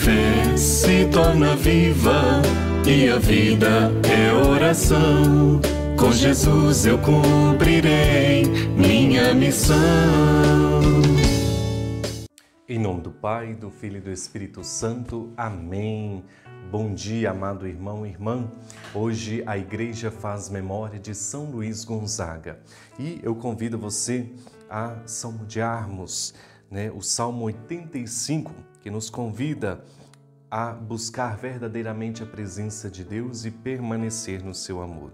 fé se torna viva e a vida é oração. Com Jesus eu cumprirei minha missão. Em nome do Pai, do Filho e do Espírito Santo. Amém. Bom dia, amado irmão e irmã. Hoje a igreja faz memória de São Luís Gonzaga e eu convido você a salmodiarmos né, o Salmo 85, que nos convida a buscar verdadeiramente a presença de Deus e permanecer no seu amor.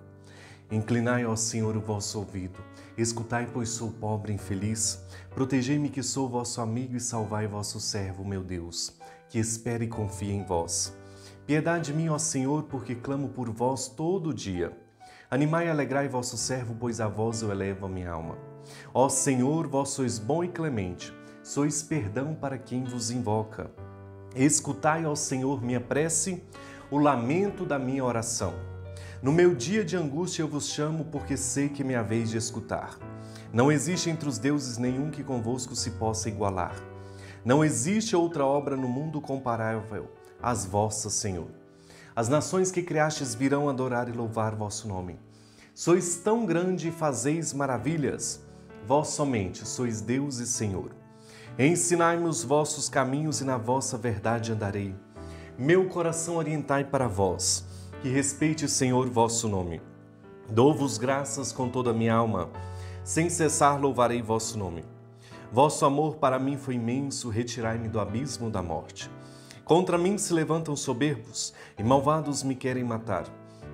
Inclinai, ó Senhor, o vosso ouvido, escutai, pois sou pobre e infeliz, protegei-me que sou vosso amigo e salvai vosso servo, meu Deus, que espere e confie em vós. Piedade de mim, ó Senhor, porque clamo por vós todo dia. Animai e alegrai vosso servo, pois a vós eu elevo a minha alma. Ó Senhor, vós sois bom e clemente, sois perdão para quem vos invoca. Escutai, ó Senhor, minha prece, o lamento da minha oração. No meu dia de angústia eu vos chamo, porque sei que minha vez de escutar. Não existe entre os deuses nenhum que convosco se possa igualar. Não existe outra obra no mundo comparável às vossas, Senhor. As nações que criastes virão adorar e louvar vosso nome. Sois tão grande e fazeis maravilhas. Vós somente sois Deus e Senhor. Ensinai-me os vossos caminhos e na vossa verdade andarei. Meu coração orientai para vós, que respeite, Senhor, vosso nome. Dou-vos graças com toda a minha alma, sem cessar louvarei vosso nome. Vosso amor para mim foi imenso, retirai-me do abismo da morte. Contra mim se levantam soberbos e malvados me querem matar.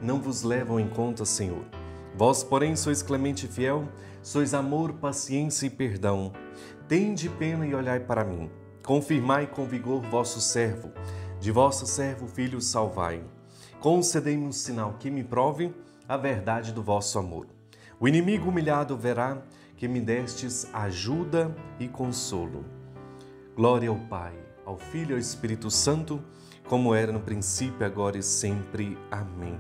Não vos levam em conta, Senhor. Vós, porém, sois clemente e fiel, sois amor, paciência e perdão. Tende pena e olhai para mim. Confirmai com vigor vosso servo. De vosso servo, filho, salvai. Concedei-me um sinal que me prove a verdade do vosso amor. O inimigo humilhado verá que me destes ajuda e consolo. Glória ao Pai, ao Filho e ao Espírito Santo, como era no princípio, agora e sempre. Amém.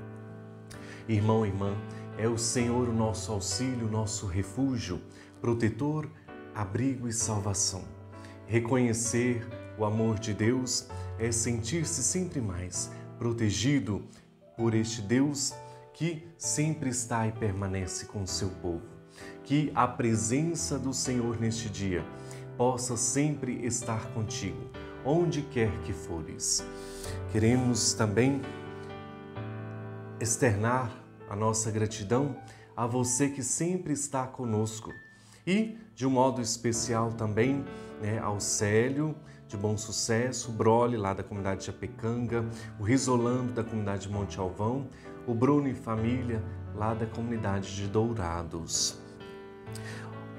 Irmão irmã, é o Senhor o nosso auxílio, nosso refúgio, protetor, abrigo e salvação. Reconhecer o amor de Deus é sentir-se sempre mais protegido por este Deus que sempre está e permanece com o seu povo. Que a presença do Senhor neste dia possa sempre estar contigo, onde quer que fores. Queremos também externar a nossa gratidão a você que sempre está conosco e, de um modo especial também, né, ao Célio, de Bom Sucesso, o Brole, lá da comunidade de Apecanga, o Risolando, da comunidade de Monte Alvão, o Bruno e família, lá da comunidade de Dourados.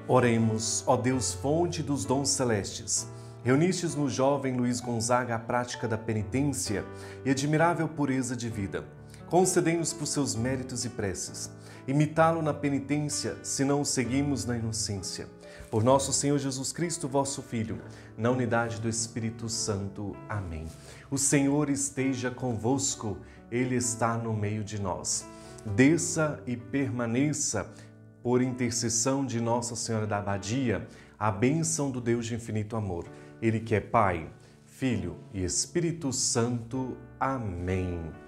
Oremos, ó Deus, fonte dos dons celestes. Reunistes no jovem Luiz Gonzaga a prática da penitência e admirável pureza de vida. Concedei-nos por seus méritos e preces, imitá-lo na penitência, se não o seguimos na inocência. Por nosso Senhor Jesus Cristo, vosso Filho, na unidade do Espírito Santo. Amém. O Senhor esteja convosco, Ele está no meio de nós. Desça e permaneça, por intercessão de Nossa Senhora da Abadia, a bênção do Deus de infinito amor. Ele que é Pai, Filho e Espírito Santo. Amém.